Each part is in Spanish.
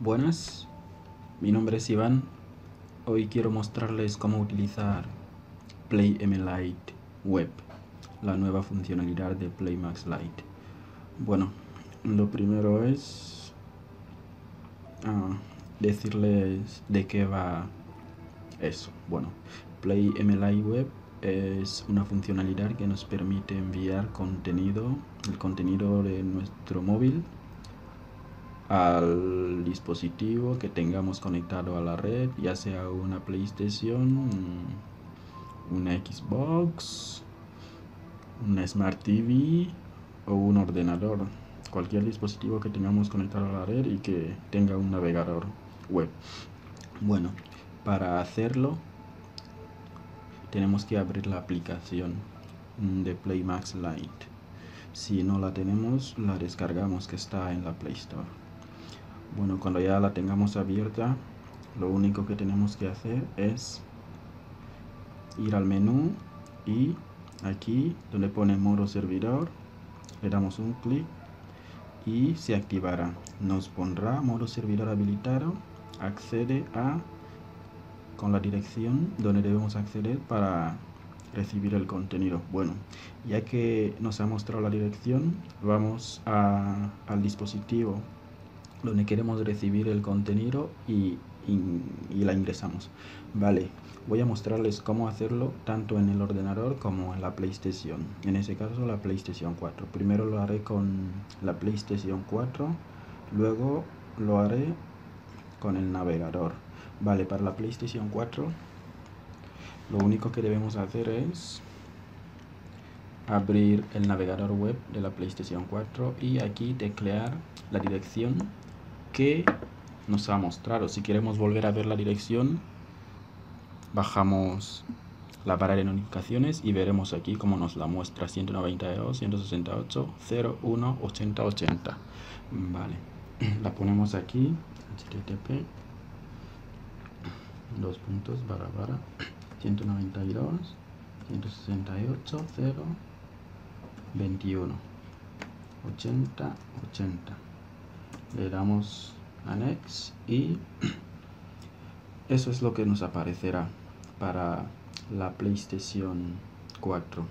Buenas, mi nombre es Iván. Hoy quiero mostrarles cómo utilizar Play Lite Web, la nueva funcionalidad de PlayMax Lite. Bueno, lo primero es ah, decirles de qué va eso. Bueno, Play Lite Web es una funcionalidad que nos permite enviar contenido, el contenido de nuestro móvil al dispositivo que tengamos conectado a la red, ya sea una PlayStation, una Xbox, una Smart TV o un ordenador. Cualquier dispositivo que tengamos conectado a la red y que tenga un navegador web. Bueno, para hacerlo tenemos que abrir la aplicación de PlayMax Lite. Si no la tenemos, la descargamos que está en la Play Store. Bueno, cuando ya la tengamos abierta, lo único que tenemos que hacer es ir al menú y aquí donde pone modo servidor, le damos un clic y se activará. Nos pondrá modo servidor habilitado, accede a con la dirección donde debemos acceder para recibir el contenido. Bueno, ya que nos ha mostrado la dirección, vamos al dispositivo donde queremos recibir el contenido y, la ingresamos. Vale, voy a mostrarles cómo hacerlo tanto en el ordenador como en la PlayStation. En ese caso la PlayStation 4. Primero lo haré con la PlayStation 4, luego lo haré con el navegador. Vale, para la PlayStation 4 lo único que debemos hacer es abrir el navegador web de la PlayStation 4 y aquí teclear la dirección que nos ha mostrado. Si queremos volver a ver la dirección, bajamos la barra de notificaciones y veremos aquí cómo nos la muestra 192, 168, 01, 80, 80. Vale, la ponemos aquí, http dos puntos barra barra 192 168 0 21 80 80 le damos a next y eso es lo que nos aparecerá para la PlayStation 4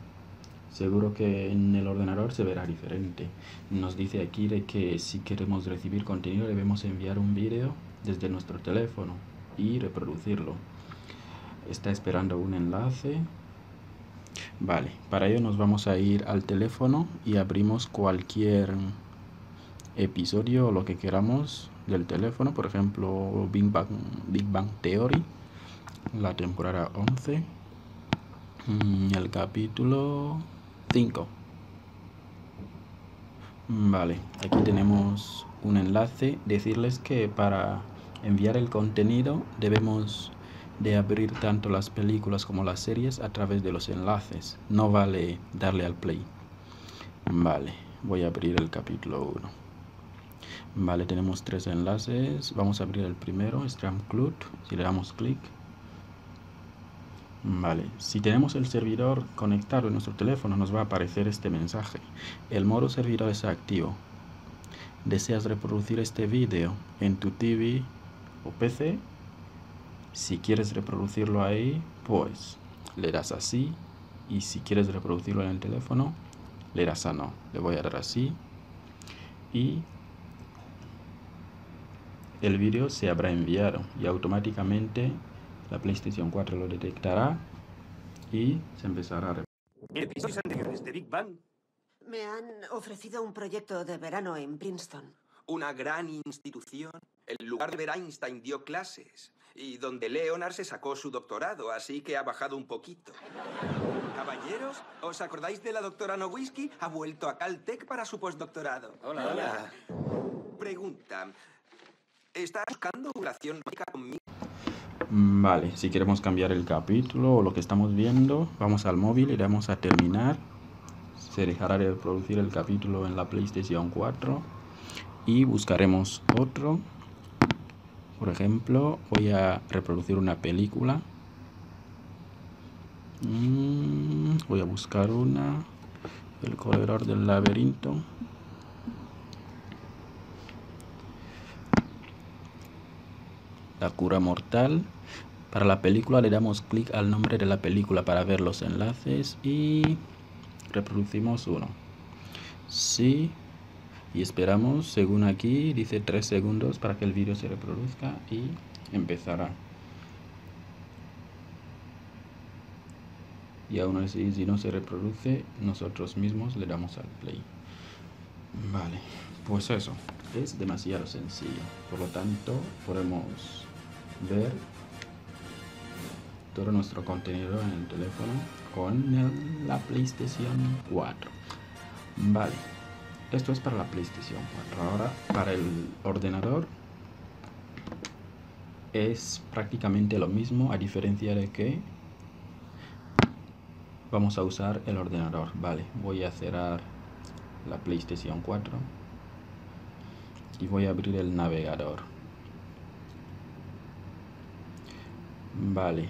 seguro que en el ordenador se verá diferente nos dice aquí de que si queremos recibir contenido debemos enviar un vídeo desde nuestro teléfono y reproducirlo. Está esperando un enlace. Vale, para ello nos vamos a ir al teléfono y abrimos cualquier episodio o lo que queramos del teléfono, por ejemplo Big Bang, Big Bang Theory, la temporada 11, mm, el capítulo 5. Vale, aquí tenemos un enlace, decirles que para enviar el contenido debemos de abrir tanto las películas como las series a través de los enlaces. No vale darle al play. Vale, voy a abrir el capítulo 1. Vale, tenemos tres enlaces. Vamos a abrir el primero, Club. Si le damos clic. Vale, si tenemos el servidor conectado en nuestro teléfono nos va a aparecer este mensaje. El modo servidor está activo. ¿Deseas reproducir este vídeo en tu TV o PC. Si quieres reproducirlo ahí, pues le das así. Y si quieres reproducirlo en el teléfono, le das a no. Le voy a dar así. Y el vídeo se habrá enviado y automáticamente la PlayStation 4 lo detectará y se empezará a Episodios anteriores de Big Bang. Me han ofrecido un proyecto de verano en Princeton. Una gran institución el lugar de ver Einstein dio clases y donde Leonard se sacó su doctorado, así que ha bajado un poquito. Caballeros, ¿os acordáis de la doctora Nowinski? Ha vuelto a Caltech para su postdoctorado. Hola, hola. Pregunta. ¿Estás buscando conmigo? Vale, si queremos cambiar el capítulo o lo que estamos viendo, vamos al móvil damos a terminar. Se dejará de producir el capítulo en la PlayStation 4 y buscaremos otro por ejemplo, voy a reproducir una película. Mm, voy a buscar una. El corredor del laberinto. La cura mortal. Para la película le damos clic al nombre de la película para ver los enlaces y reproducimos uno. Sí. Y esperamos, según aquí, dice 3 segundos para que el vídeo se reproduzca y empezará. Y aún así, si no se reproduce, nosotros mismos le damos al play. Vale, pues eso, es demasiado sencillo. Por lo tanto, podemos ver todo nuestro contenido en el teléfono con la PlayStation 4. Vale, esto es para la PlayStation 4. Ahora, para el ordenador es prácticamente lo mismo, a diferencia de que vamos a usar el ordenador. Vale, voy a cerrar la PlayStation 4 y voy a abrir el navegador. Vale,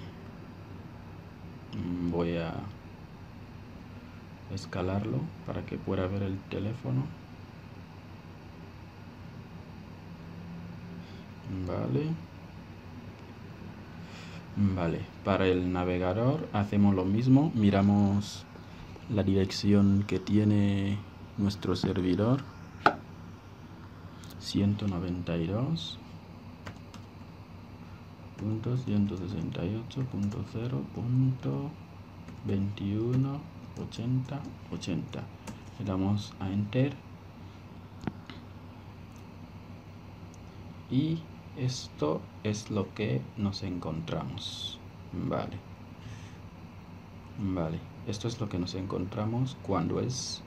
voy a escalarlo para que pueda ver el teléfono. Vale. Vale, para el navegador hacemos lo mismo, miramos la dirección que tiene nuestro servidor 192 punto 168 punto 0 punto 21 80 80 le damos a enter. Y esto es lo que nos encontramos. Vale. Vale. Esto es lo que nos encontramos cuando es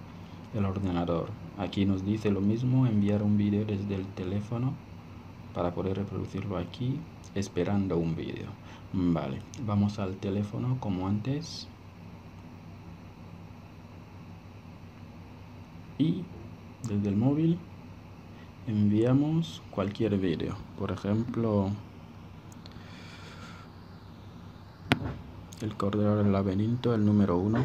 el ordenador. Aquí nos dice lo mismo enviar un vídeo desde el teléfono para poder reproducirlo aquí esperando un vídeo. Vale vamos al teléfono como antes. Y desde el móvil enviamos cualquier vídeo. Por ejemplo el cordero del laberinto el número uno.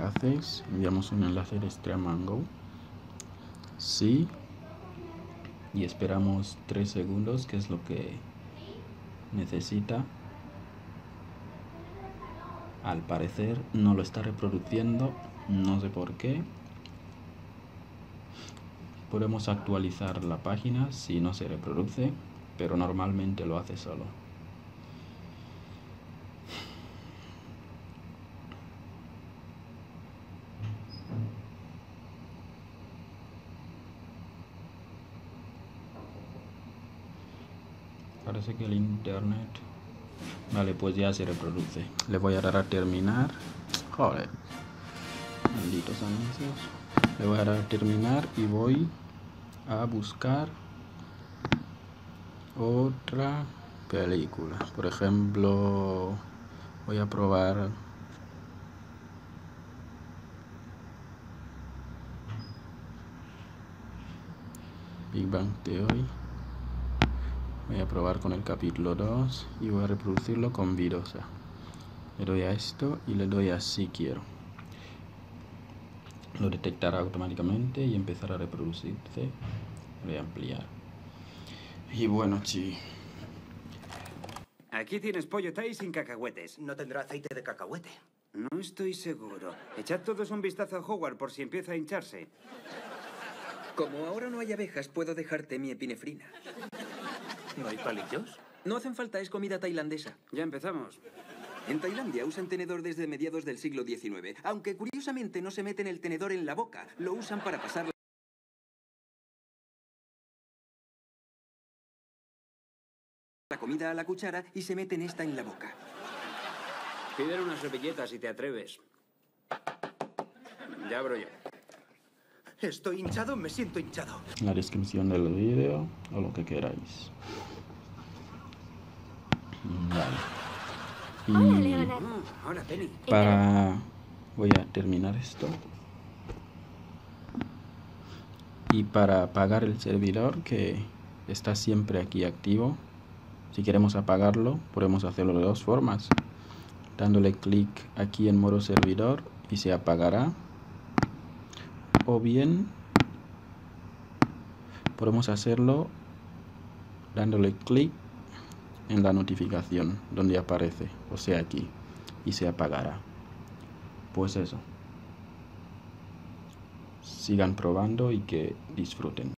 Hacéis enviamos un enlace de Streamango sí y esperamos 3 segundos que es lo que necesita al parecer no lo está reproduciendo no sé por qué podemos actualizar la página si no se reproduce, pero normalmente lo hace solo. Parece que el internet... Vale, pues ya se reproduce. Le voy a dar a terminar. Joder. Malditos anuncios le voy a dar a terminar y voy a buscar otra película por ejemplo voy a probar Big Bang Theory voy a probar con el capítulo 2 y voy a reproducirlo con Virosa. Le doy a esto y le doy a si quiero. Lo detectará automáticamente y empezará a reproducirse. Voy a ampliar. Y bueno sí aquí tienes pollo thai sin cacahuetes. No tendrá aceite de cacahuete. No estoy seguro. Echad todos un vistazo a Howard por si empieza a hincharse. Como ahora no hay abejas puedo dejarte mi epinefrina ¿no hay palillos? no hacen falta es comida tailandesa ya empezamos en Tailandia usan tenedor desde mediados del siglo XIX, aunque curiosamente no se meten el tenedor en la boca, lo usan para pasar la comida a la cuchara y se meten esta en la boca. Piden una servilleta si te atreves. Ya abro yo. Estoy hinchado, me siento hinchado. La descripción del vídeo o lo que queráis. Vale. Y Hola, Penny. para voy a terminar esto y para apagar el servidor que está siempre aquí activo si queremos apagarlo podemos hacerlo de dos formas dándole clic aquí en modo servidor y se apagará o bien podemos hacerlo dándole clic en la notificación donde aparece, o sea aquí, y se apagará. Pues eso. Sigan probando y que disfruten.